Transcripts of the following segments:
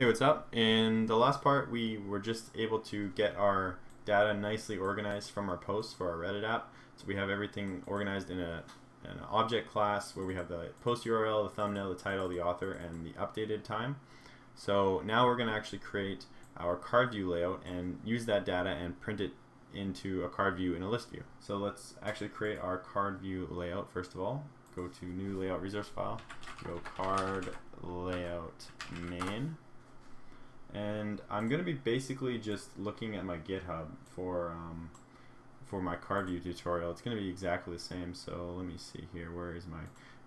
Hey, what's up? In the last part, we were just able to get our data nicely organized from our posts for our Reddit app. So we have everything organized in a an object class where we have the post URL, the thumbnail, the title, the author, and the updated time. So now we're going to actually create our card view layout and use that data and print it into a card view in a list view. So let's actually create our card view layout first of all. Go to new layout resource file, go card layout main I'm gonna be basically just looking at my GitHub for um, for my card view tutorial. It's gonna be exactly the same. So let me see here. Where is my?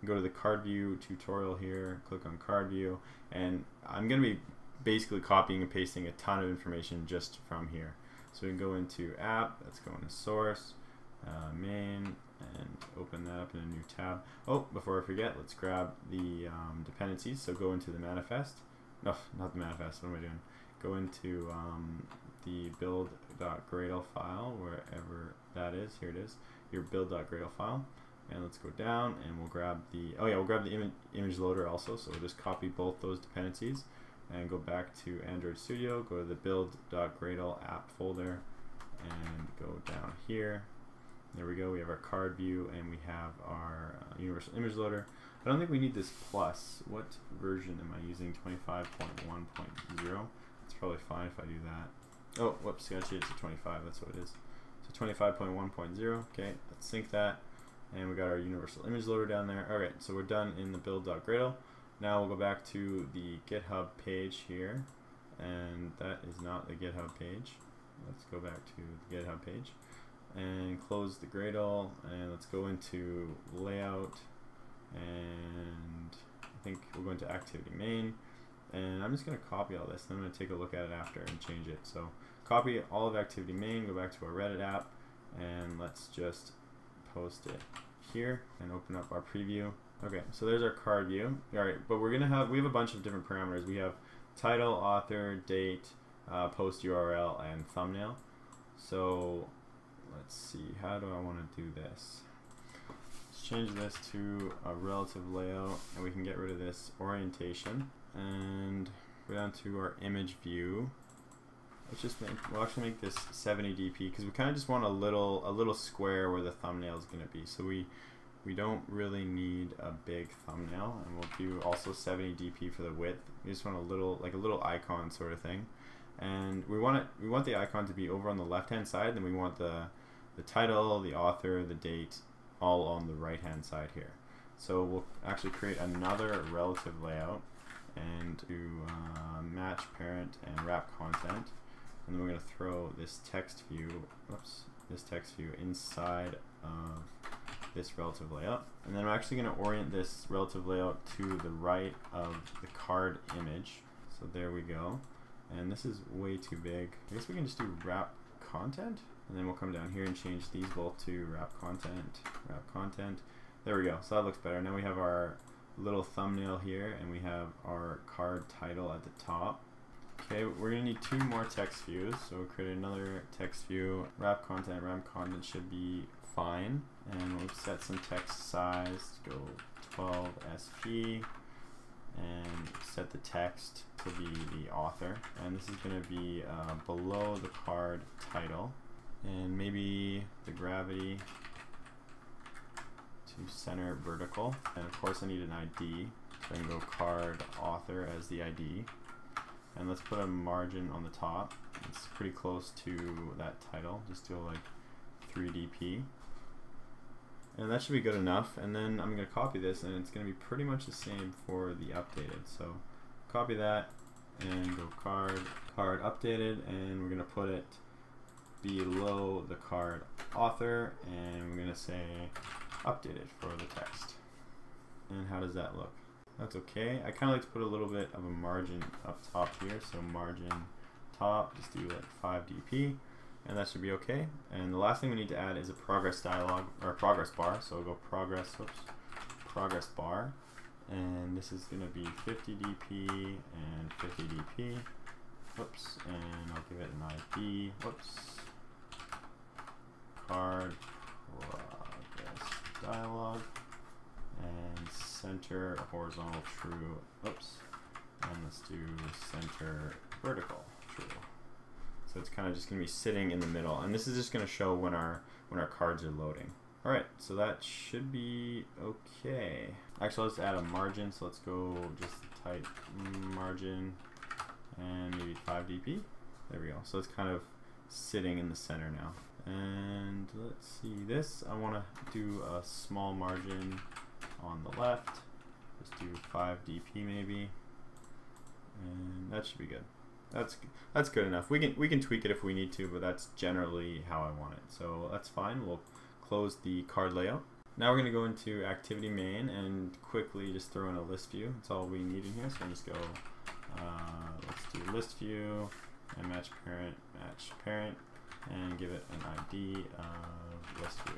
Go to the card view tutorial here. Click on card view, and I'm gonna be basically copying and pasting a ton of information just from here. So we can go into app. Let's go into source, uh, main, and open that up in a new tab. Oh, before I forget, let's grab the um, dependencies. So go into the manifest no, not the manifest, what am I doing? Go into um, the build.gradle file, wherever that is, here it is, your build.gradle file. And let's go down and we'll grab the, oh yeah, we'll grab the Im image loader also, so we'll just copy both those dependencies and go back to Android Studio, go to the build.gradle app folder and go down here. There we go, we have our card view and we have our uh, universal image loader. I don't think we need this plus. What version am I using? 25.1.0. It's probably fine if I do that. Oh, whoops, gotta change it to 25. That's what it is. So 25.1.0. Okay, let's sync that. And we got our universal image loader down there. Alright, so we're done in the build.gradle. Now we'll go back to the GitHub page here. And that is not the GitHub page. Let's go back to the GitHub page and close the Gradle and let's go into layout and I think we're going to activity main and I'm just going to copy all this and I'm going to take a look at it after and change it. So copy all of activity main go back to our Reddit app and let's just post it here and open up our preview. Okay so there's our card view. Alright but we're gonna have we have a bunch of different parameters. We have title author date uh, post URL and thumbnail. So let's see how do I want to do this? Let's change this to a relative layout and we can get rid of this orientation and go down to our image view. Let's just make we'll actually make this 70 dp because we kind of just want a little a little square where the thumbnail is going to be. So we we don't really need a big thumbnail and we'll do also 70 dp for the width. We just want a little like a little icon sort of thing. And we want it we want the icon to be over on the left hand side then we want the the title the author the date all on the right hand side here. So we'll actually create another relative layout and to uh, match parent and wrap content and then we're going to throw this text view oops this text view inside of this relative layout and then I'm actually going to orient this relative layout to the right of the card image so there we go and this is way too big I guess we can just do wrap content and then we'll come down here and change these both to wrap content, wrap content. There we go. So that looks better. Now we have our little thumbnail here and we have our card title at the top. Okay, we're to need two more text views. So we'll create another text view. Wrap content, wrap content should be fine. And we'll set some text size to go 12 SP and set the text to be the author. And this is to be uh, below the card title and maybe the gravity center vertical. And of course I need an ID so I can go card author as the ID and let's put a margin on the top. It's pretty close to that title. Just do like 3dp and that should be good enough. And then I'm going to copy this and it's going to be pretty much the same for the updated. So copy that and go card card updated. And we're going to put it below the card author. And we're going to say updated for the text. And how does that look? That's okay. I kind of like to put a little bit of a margin up top here. So margin top, just do like 5 dp and that should be okay. And the last thing we need to add is a progress dialog or progress bar. So we'll go progress, whoops, progress bar. And this is going to be 50 dp and 50 dp. Whoops, and I'll give it an ID. Whoops, card progress dialog and center horizontal true oops And let's do center vertical, true. So it's kind of just going to be sitting in the middle. And this is just going to show when our when our cards are loading. All right, so that should be okay. Actually, let's add a margin. So let's go just type margin and maybe 5 dp. There we go. So it's kind of sitting in the center now. And let's see this. I want to do a small margin on the left. Let's do 5 dp maybe. And that should be good. That's that's good enough. We can we can tweak it if we need to, but that's generally how I want it. So that's fine. We'll close the card layout. Now we're going to go into activity main and quickly just throw in a list view. That's all we need in here. So I'm just go, uh, let's do list view and match parent, match parent, and give it an ID of list view.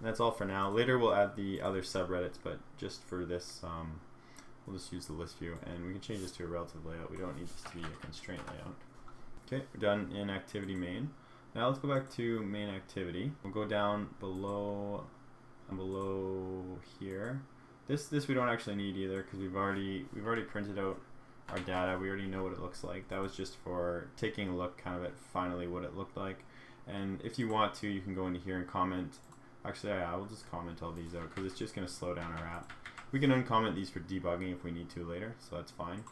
That's all for now. Later we'll add the other subreddits, but just for this, um, we'll just use the list view, and we can change this to a relative layout. We don't need this to be a constraint layout. Okay, we're done in activity main. Now let's go back to main activity. We'll go down below, below here. This this we don't actually need either because we've already we've already printed out our data. We already know what it looks like. That was just for taking a look kind of at finally what it looked like. And if you want to, you can go into here and comment. Actually, I will just comment all these out because it's just going to slow down our app. We can uncomment these for debugging if we need to later, so that's fine.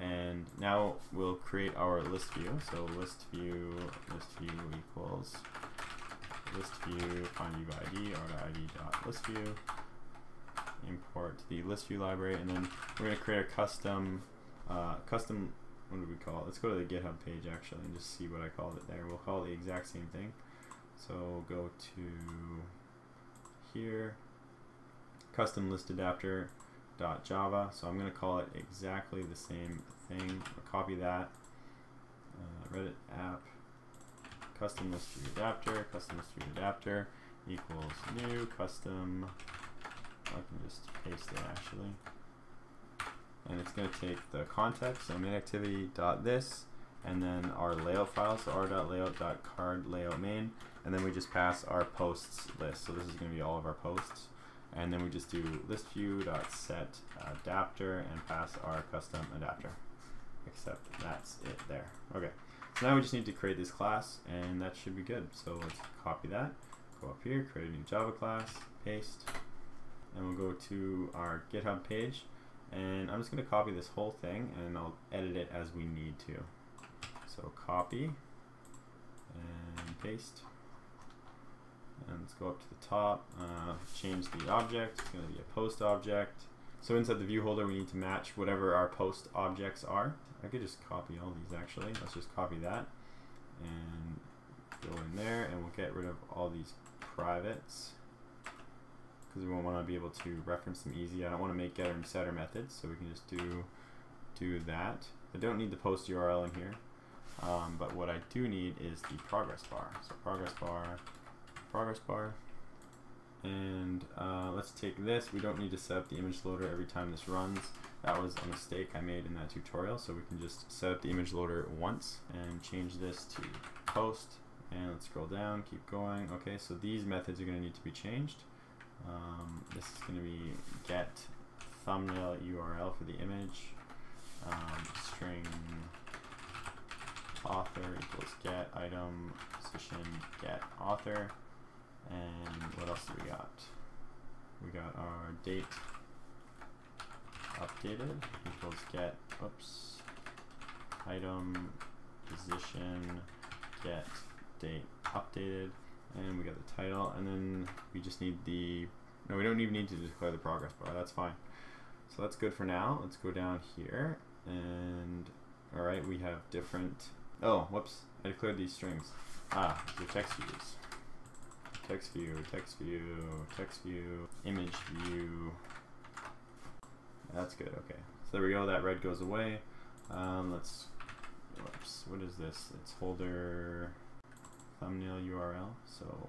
And now we'll create our list view. So list view, list view equals list view, find view ID, or ID dot list view. Import the list view library, and then we're going to create a custom, uh, custom, what do we call it? Let's go to the GitHub page actually and just see what I called it there. We'll call it the exact same thing. So go to here, custom list adapter dot Java. So I'm going to call it exactly the same thing. I'll copy that. Uh, Reddit app custom list adapter, custom list adapter equals new custom. I can just paste it actually. And it's going to take the context, so main activity dot this, and then our layout file, so r.layout.card layout main, and then we just pass our posts list. So this is going to be all of our posts. And then we just do list view set uh, adapter and pass our custom adapter except that's it there. Okay so now we just need to create this class and that should be good. So let's copy that go up here create a new java class paste and we'll go to our github page. And I'm just going to copy this whole thing and I'll edit it as we need to so copy and paste and let's go up to the top, uh, change the object, it's going to be a post object. So inside the view holder we need to match whatever our post objects are. I could just copy all these actually, let's just copy that and go in there and we'll get rid of all these privates because we won't want to be able to reference them easy. I don't want to make getter and setter methods so we can just do do that. I don't need the post URL in here um, but what I do need is the progress bar. So progress bar progress bar. And uh, let's take this. We don't need to set up the image loader every time this runs. That was a mistake I made in that tutorial. So we can just set up the image loader once and change this to post. And let's scroll down, keep going. Okay, so these methods are going to need to be changed. Um, this is going to be get thumbnail URL for the image. Um, string author equals get item position get author. And what else do we got? We got our date updated equals get, oops, item position get date updated and we got the title and then we just need the no we don't even need to declare the progress bar that's fine so that's good for now let's go down here and alright we have different oh whoops I declared these strings ah the text views text view, text view, text view, image view. That's good, okay. So there we go, that red goes away. Um, let's, whoops, what is this? It's folder thumbnail URL. So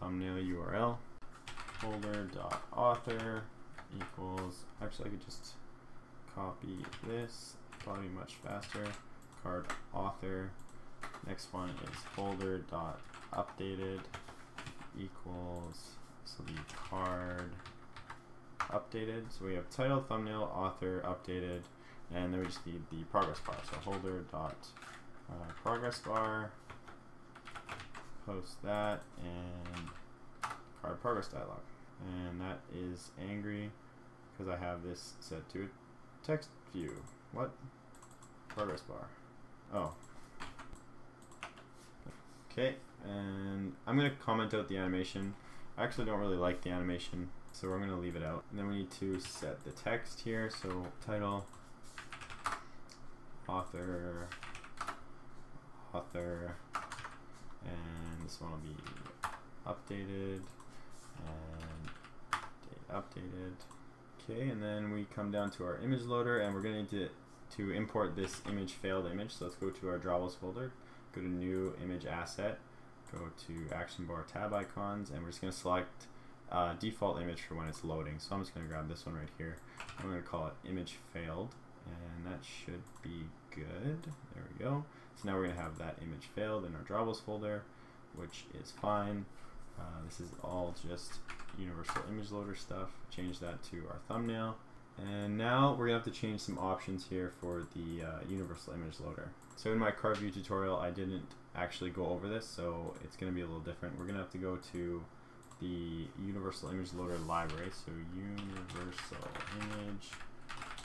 thumbnail URL, folder dot author equals, actually I could just copy this, probably much faster, card author. Next one is folder dot updated equals, so the card updated. So we have title, thumbnail, author, updated, and then we just need the progress bar. So holder dot uh, progress bar, post that, and card progress dialog. And that is angry because I have this set to a text view. What? Progress bar. Oh. Okay, and I'm going to comment out the animation. I actually don't really like the animation, so we're going to leave it out. And then we need to set the text here, so title, author, author, and this one will be updated, and updated. Okay, and then we come down to our image loader, and we're going to need to, to import this image failed image. So let's go to our drawables folder, go to new image asset, go to action bar tab icons, and we're just going to select uh, default image for when it's loading. So I'm just going to grab this one right here. I'm going to call it image failed, and that should be good. There we go. So now we're going to have that image failed in our drawables folder, which is fine. Uh, this is all just universal image loader stuff. Change that to our thumbnail. And now we're going to have to change some options here for the uh, universal image loader. So in my card view tutorial, I didn't actually go over this, so it's going to be a little different. We're going to have to go to the universal image loader library. So universal image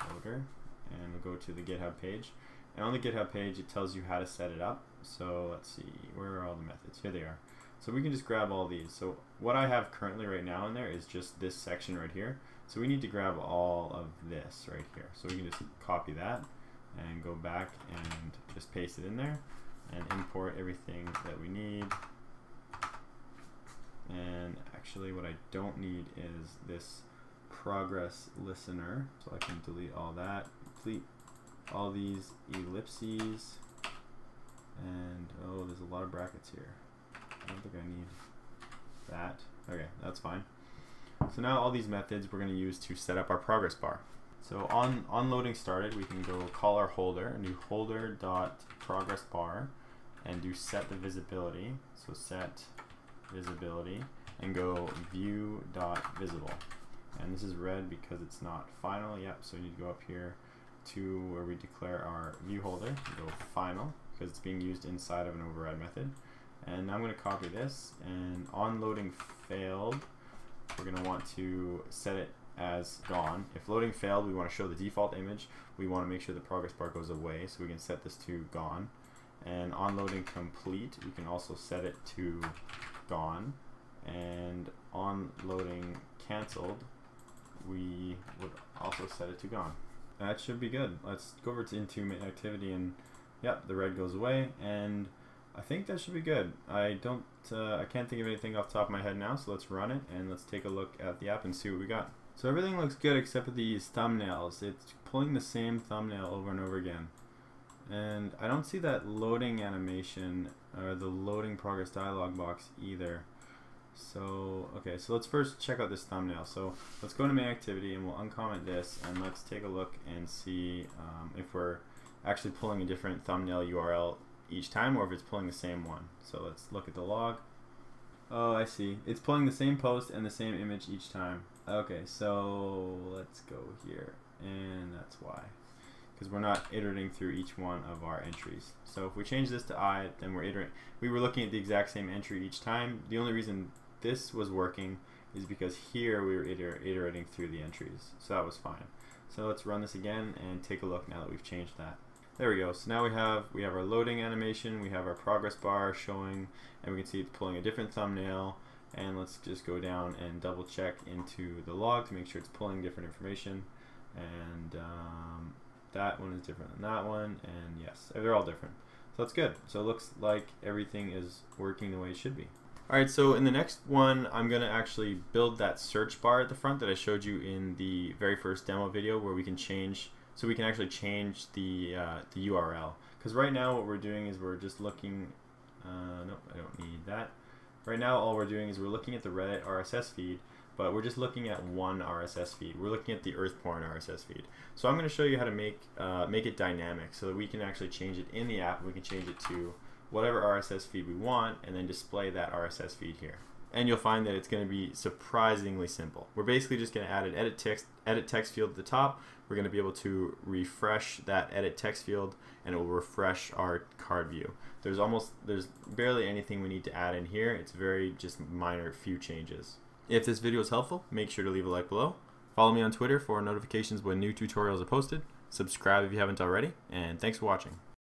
loader, and we'll go to the GitHub page. And on the GitHub page, it tells you how to set it up. So let's see, where are all the methods? Here they are. So we can just grab all these. So what I have currently right now in there is just this section right here. So we need to grab all of this right here. So we can just copy that and go back and just paste it in there and import everything that we need. And actually what I don't need is this progress listener. So I can delete all that, delete all these ellipses, and oh, there's a lot of brackets here. I don't think I need that. Okay, that's fine. So now all these methods we're going to use to set up our progress bar. So on, on loading started, we can go call our holder and do holder dot progress bar and do set the visibility. So set visibility and go view dot visible. And this is red because it's not final. Yep, so we need to go up here to where we declare our view holder, go final because it's being used inside of an override method. And I'm going to copy this and on loading failed, we're going to want to set it as gone. If loading failed, we want to show the default image. We want to make sure the progress bar goes away, so we can set this to gone. And on loading complete, we can also set it to gone. And on loading canceled, we would also set it to gone. That should be good. Let's go over to into activity and yep, the red goes away and I think that should be good. I don't, uh, I can't think of anything off the top of my head now, so let's run it and let's take a look at the app and see what we got. So everything looks good except for these thumbnails. It's pulling the same thumbnail over and over again. And I don't see that loading animation or the loading progress dialog box either. So, okay, so let's first check out this thumbnail. So let's go to main activity and we'll uncomment this and let's take a look and see um, if we're actually pulling a different thumbnail URL each time or if it's pulling the same one. So let's look at the log. Oh, I see. It's pulling the same post and the same image each time. Okay, so let's go here. And that's why. Because we're not iterating through each one of our entries. So if we change this to I, then we're iterating. We were looking at the exact same entry each time. The only reason this was working is because here we were iter iterating through the entries. So that was fine. So let's run this again and take a look now that we've changed that. There we go. So now we have we have our loading animation, we have our progress bar showing, and we can see it's pulling a different thumbnail. And let's just go down and double check into the log to make sure it's pulling different information. And um, that one is different than that one, and yes, they're all different. So that's good. So it looks like everything is working the way it should be. Alright, so in the next one, I'm going to actually build that search bar at the front that I showed you in the very first demo video where we can change so we can actually change the uh, the URL. Because right now what we're doing is we're just looking. Uh, no, I don't need that. Right now all we're doing is we're looking at the Reddit RSS feed, but we're just looking at one RSS feed. We're looking at the Earthporn RSS feed. So I'm going to show you how to make uh, make it dynamic so that we can actually change it in the app. We can change it to whatever RSS feed we want and then display that RSS feed here. And you'll find that it's going to be surprisingly simple. We're basically just going to add an edit text edit text field at the top. We're going to be able to refresh that edit text field and it will refresh our card view. There's almost there's barely anything we need to add in here. It's very just minor few changes. If this video is helpful, make sure to leave a like below. Follow me on Twitter for notifications when new tutorials are posted. Subscribe if you haven't already, and thanks for watching.